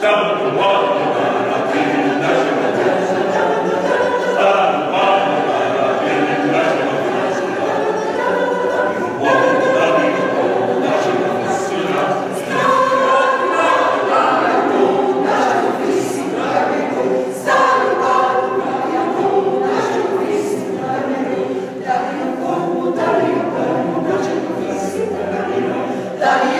Come, one, the